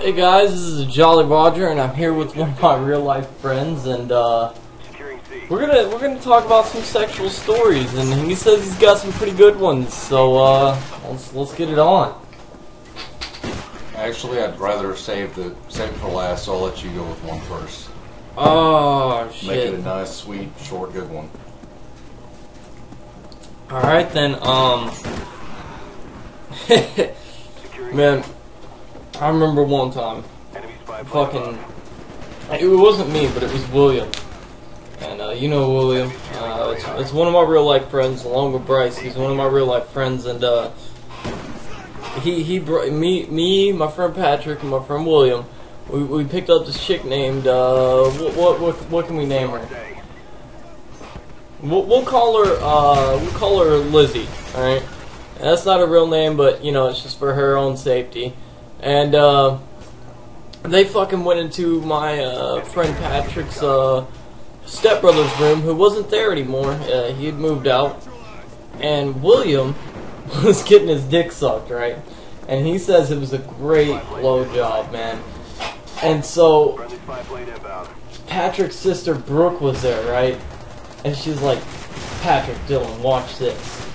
Hey guys, this is Jolly Roger, and I'm here with one of my real life friends, and uh, we're gonna we're gonna talk about some sexual stories, and he says he's got some pretty good ones. So uh, let's let's get it on. Actually, I'd rather save the save for last, so I'll let you go with one first. Oh shit! Make it a nice, sweet, short, good one. All right then. Um, man, I remember one time, fucking, it wasn't me, but it was William. And uh, you know William. Uh, it's, it's one of my real life friends, along with Bryce. He's one of my real life friends, and uh, he he brought me me my friend Patrick and my friend William. We, we picked up this chick named uh what what what, what can we name her? We'll, we'll call her uh we'll call her Lizzie. All right, that's not a real name, but you know it's just for her own safety. And uh, they fucking went into my uh, friend Patrick's uh, stepbrother's room, who wasn't there anymore. Uh, he had moved out, and William was getting his dick sucked, right? And he says it was a great blowjob, man. And so Patrick's sister Brooke was there, right? And she's like, Patrick, Dylan, watch this.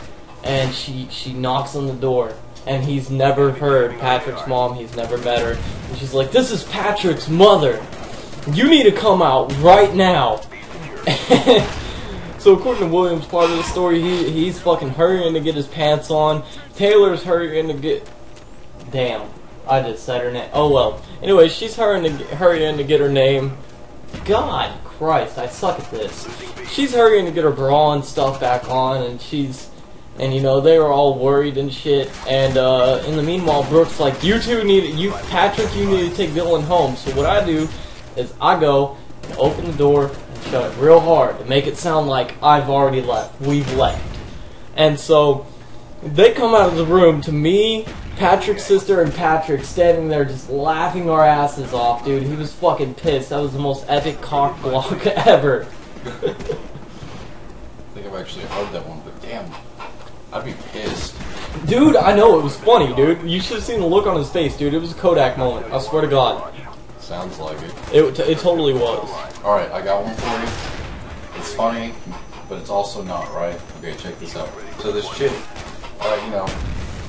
And she she knocks on the door, and he's never heard Patrick's mom. He's never met her. And she's like, "This is Patrick's mother. You need to come out right now." so according to Williams' part of the story, he he's fucking hurrying to get his pants on. Taylor's hurrying to get. Damn, I just said her name. Oh well. Anyway, she's hurrying to hurrying to get her name. God Christ, I suck at this. She's hurrying to get her bra and stuff back on, and she's, and you know they were all worried and shit. And uh, in the meanwhile, Brooke's like, "You two need, you Patrick, you need to take Dylan home." So what I do is I go and open the door and shut it real hard to make it sound like I've already left. We've left. And so they come out of the room to me, Patrick's sister, and Patrick standing there just laughing our asses off, dude. He was fucking pissed. That was the most epic cock block ever. I think I've actually heard that one, I'd be pissed. Dude, I know, it was funny, dude. You should have seen the look on his face, dude. It was a Kodak moment. I swear to God. Sounds like it. It, it totally was. All right, I got one for you. It's funny, but it's also not right. Okay, check this out. So this chick, uh, you know,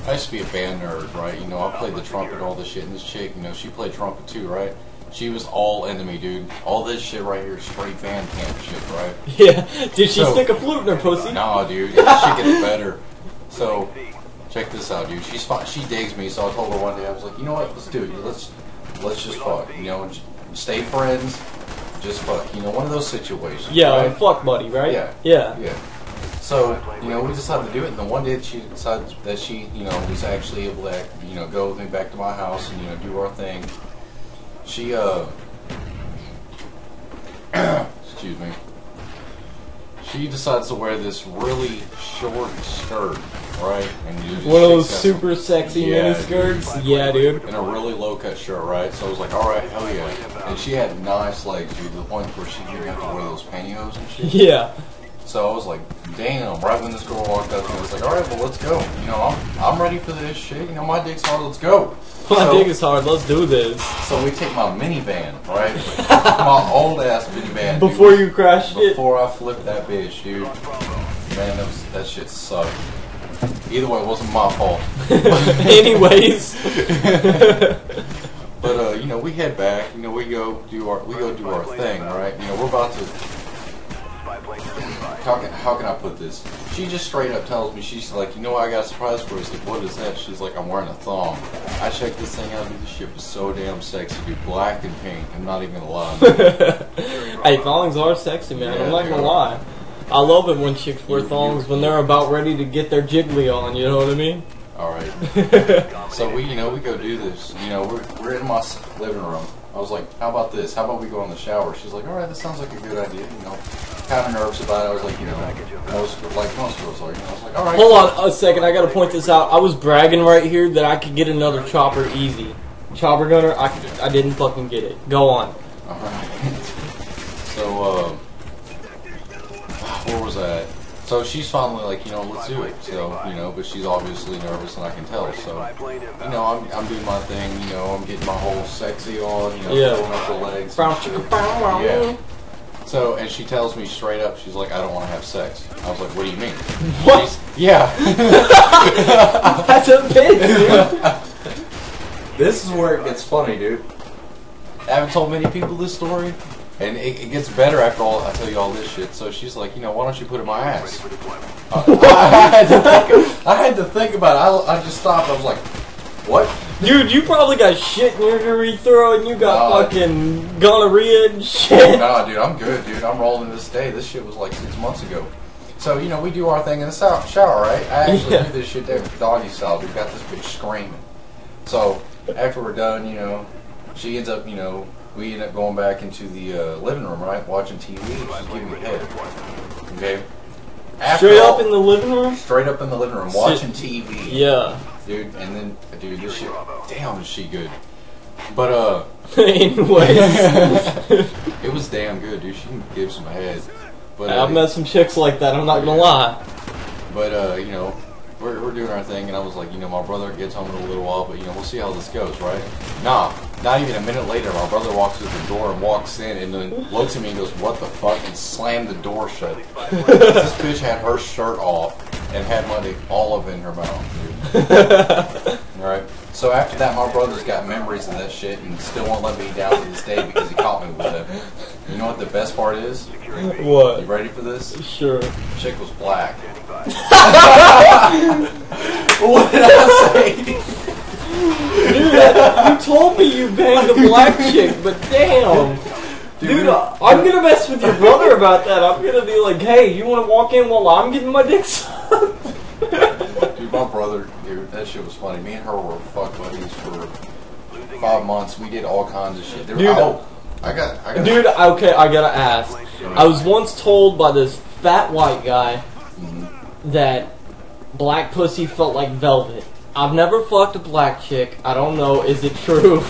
I used to be a band nerd, right? You know, I played the trumpet, all this shit, and this chick, you know, she played trumpet too, right? She was all into me, dude. All this shit right here is straight band camp shit, right? Yeah. Did she So- stick a flute in her pussy? Nah, dude, She gets better. So, check this out, dude. She's fine. She digs me, so I told her one day I was like, you know what? Let's do it. Let's let's just fuck. You know, stay friends. Just fuck. You know, one of those situations. Yeah, right? like fuck buddy, right? Yeah. Yeah. Yeah. So, you know, we decided to do it, and then one day she decided that she, you know, was actually able to, you know, go with me back to my house and, you know, do our thing. She, uh, excuse me. She decides to wear this really short skirt, right? And you just One of those super sexy Yeah, mini dude. skirts? Yeah, dude. in a really low cut shirt, right? So I was like, all right, hell yeah. And she had nice legs, dude, to the point where she didn't have to wear those pantyhose and shit. Yeah. So I was like, damn, right when this girl walked up I was like, all right, well, let's go. You know, I'm, I'm ready for this shit. You know, my dick's hard, let's go. My so, dick is hard. Let's do this. so we take my minivan, right? my old ass minivan. dude, Before you crashed it. Before I flipped that bitch, dude. Man, that, was, that shit sucked. Either way, it wasn't my fault. Anyways. But uh, you know, we head back. You know, we go do our we go do our thing, right? You know, we're about to. How can how can I put this? She just straight up tells me she's like, you know, what I got a surprise for us. Like, what is that? She's like, I'm wearing a thong. I checked this thing out. Dude, this shit was so damn sexy, dude. Black and pink. I'm not even gonna lie. hey, thongs are sexy, man. I'm not gonna lie. I love it when chicks wear thongs when they're about ready to get their jiggly on. You know what I mean? All right. So we, you know, we go do this. You know, we're we're in my living room. I was like, how about this? How about we go in the shower? She's like, all right, that sounds like a good idea. You know, kind of nervous about it. I was like, you know, most like most girls are. You know, I was like, all right. Hold on a second. I gotta point this out. I was bragging right here that I could get another chopper easy. Chopper gunner. I I didn't fucking get it. Go on. All right. So, uh, where was I? at? So she's finally like, you know, let's do it. So, you know, but she's obviously nervous and I can tell. So, you know, I'm, I'm doing my thing, you know, I'm getting my whole sexy on, you know, Yeah. throwing up the legs. And shit. chicken, brown, brown. Yeah. So, and she tells me straight up, she's like, I don't want to have sex. I was like, what do you mean? What? She's- yeah. That's a bitch, dude. this is where it gets funny, dude. I haven't told many people this story. And it, it gets better after all I tell you all this shit. So she's like, you know, why don't you put it in my ass? Uh, I, had to think, I had to think about it. I, I just stopped. I was like, what? Dude, you probably got shit in your urethra and you got No. fucking gonorrhea and shit. Oh, nah, dude, I'm good, dude. I'm rolling this day. This shit was like six months ago. So, you know, we do our thing in the shower, right? I actually Yeah. do this shit there, doggy style. We got this bitch screaming. So, after we're done, you know, she ends up, you know, we end up going back into the uh, living room, right? Watching TV. She's giving me head. Okay? After Straight all- up in the living room? Straight up in the living room, Shit. watching TV. Yeah. Dude, and then, dude, this shit, damn, is she good. But, uh, Anyways. it was damn good, dude. She can give some head. But, I've met some chicks like that, I'm not gonna lie. But uh, you know, we're, we're doing our thing, and I was like, you know, my brother gets home in a little while, but you know, we'll see how this goes, right? Nah, not even a minute later, my brother walks through the door and walks in, and then looks at me and goes, "What the fuck?" and slammed the door shut. this bitch had her shirt off and had money all up in her mouth, right. So after that, my brother's got memories of that shit and still won't let me down to this day because he caught me with it. You know what the best part is? What? You ready for this? Sure. Chick was black. what did I say? Dude, you told me you banged a black chick, but damn. Dude, I- I'm gonna mess with your brother about that. I'm gonna be like, hey, you wanna walk in while I'm getting my dick sucked? Dude, my brother, dude, that shit was funny. Me and her were fuck buddies for five months. We did all kinds of shit. There- Dude. oh, I got, I got, Dude, okay, I gotta ask. I was once told by this fat white guy Mhm. that black pussy felt like velvet. I've never fucked a black chick. I don't know. Is it true?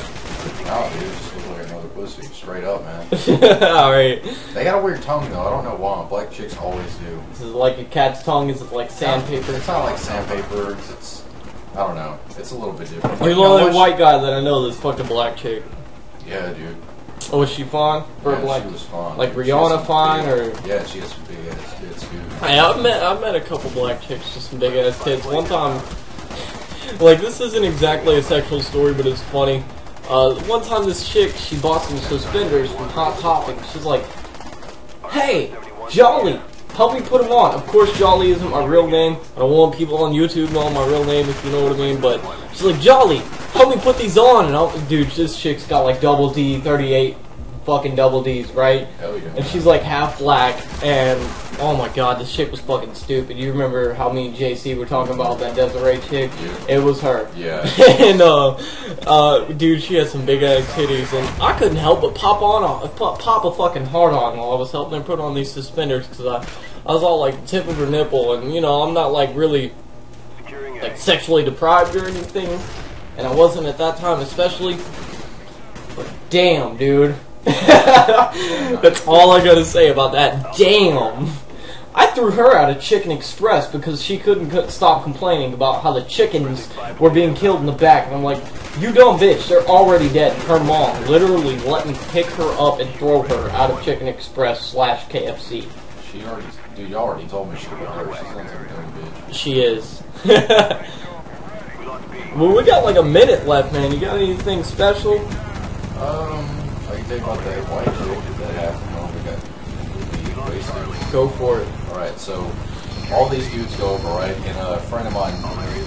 No, dude, it just looked like another pussy, straight up, man. Alright. They got a weird tongue though. I don't know why. Black chicks always do. This is like a cat's tongue. Is it like sandpaper? It's not like sandpaper. It's, it's I don't know. It's a little bit different. You're the only white guy that I know that's fucking black chick. Yeah, dude. Oh, was she fine for yeah, a black? she was fine. like dude. Rihanna fine, big- or- Yeah, she has some big ass tits, dude. Hey, I've met I've met a couple black chicks with some big ass tits. One time, like this isn't exactly a sexual story, but it's funny. Uh, one time, this chick she bought some suspenders from Hot Topic. She's like, "Hey, Jolly, help me put them on." Of course, Jolly isn't my real name. I don't want people on YouTube knowing my real name, if you know what I mean. But she's like, "Jolly, help me put these on." And I'll, dude, this chick's got like double D, thirty-eight, fucking double D's, right? Hell yeah. And she's like half black, and oh my god, this chick was fucking stupid. You remember how me and JC were talking about that Desiree chick? Yeah. It was her. Yeah. and uh, uh, dude, she had some big ass titties, and I couldn't help but pop on a pop, pop a fucking hard on while I was helping her put on these suspenders because I, I was all like tip of her nipple, and you know I'm not like really like sexually deprived or anything, and I wasn't at that time especially. But damn, dude. That's all I gotta say about that. Damn. I threw her out of Chicken Express because she couldn't stop complaining about how the chickens were being killed in the back. And I'm like, you dumb bitch, they're already dead. Her mom literally let me pick her up and throw her out of Chicken Express slash KFC. She already, dude, you already told me she was her. She sounds like a dumb bitch. She is. well, we got like a minute left, man. You got anything special? Um, I can tell you about that white chick that happened we got. Go for it. Alright, so all these dudes go over, right? And a friend of mine,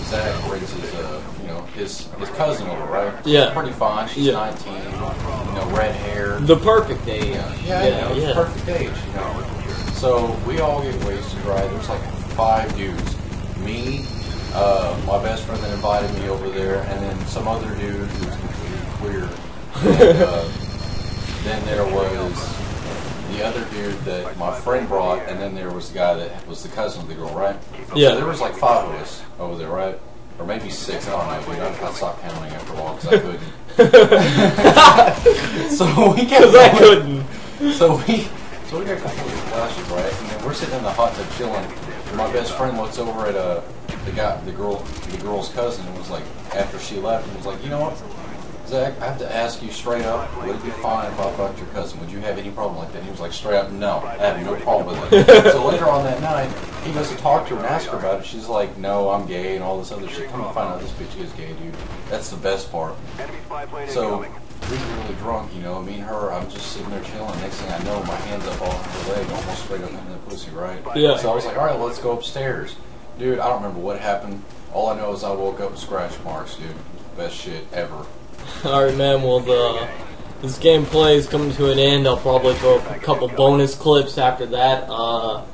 Zach, brings his, uh, you know, his his cousin over, right? Yeah. Pretty fine. She's Yeah. 19, you know, red hair. The perfect age. Yeah, yeah, yeah, you know, yeah. perfect age, you know. So we all get wasted, right? There's like five dudes. Me, uh, my best friend that invited me over there, and then some other dude who's completely queer. And, uh, then there was the other dude that my friend brought, and then there was the guy that was the cousin of the girl, right? Yeah. So there was like five of us over there, right? Or maybe six. I don't know, dude. I, I stopped counting after a while because I couldn't. so we kept Because I couldn't. So we, so we got completely flashes, right? And then we're sitting in the hot tub chilling, my best friend looks over at uh, the guy, the girl, the girl's cousin, and was like, after she left, and was like, you know what, Zach, I have to ask you straight up, would it be fine if I fucked your cousin? Would you have any problem like that? And he was like, straight up, no, I have no problem with it. so later on that night, he goes to talk to her and ask her about it. She's like, no, I'm gay and all this other shit. Come and find out this bitch is gay, dude. That's the best part. So we were really drunk, you know. Me and her, I'm just sitting there chilling. Next thing I know, my hands up on her leg, almost straight up into the pussy, right? Yeah. So I was like, all right, let's go upstairs, dude. I don't remember what happened. All I know is I woke up with scratch marks, dude. Best shit ever. Alright, man, well, the, this gameplay is coming to an end. I'll probably throw up a couple bonus clips after that. Uh,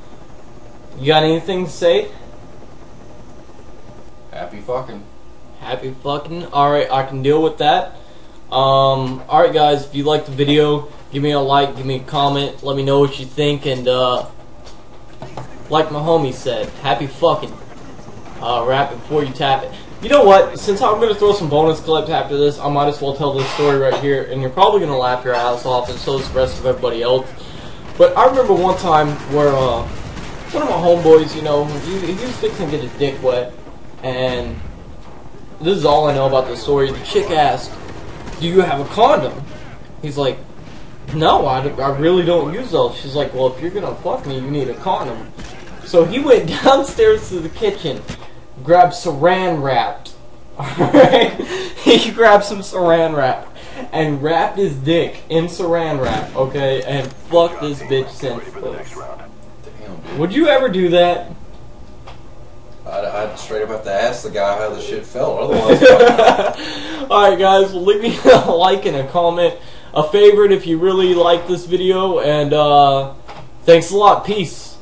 you got anything to say? Happy fucking. Happy fucking. Alright, I can deal with that. Um, alright, guys, if you liked the video, give me a like, give me a comment, let me know what you think, and, uh, like my homie said, happy fucking. Uh, wrap it before you tap it. You know what? Since I'm gonna throw some bonus clips after this, I might as well tell this story right here, and you're probably gonna laugh your ass off, and so is the rest of everybody else. But I remember one time where, uh, one of my homeboys, you know, he, he was fixing to get his dick wet, and this is all I know about the story. The chick asked, "Do you have a condom?" He's like, "No, I really don't use those." She's like, "Well, if you're gonna fuck me, you need a condom." So he went downstairs to the kitchen, grabbed Saran wrap. Alright? he grabbed some Saran wrap and wrapped his dick in Saran wrap, okay, and fucked this bitch senseless. Damn. Would you ever do that? I'd, I'd straight up have to ask the guy how the shit felt. Otherwise, Alright guys, well leave me a like and a comment, a favorite if you really like this video, and uh, thanks a lot, peace.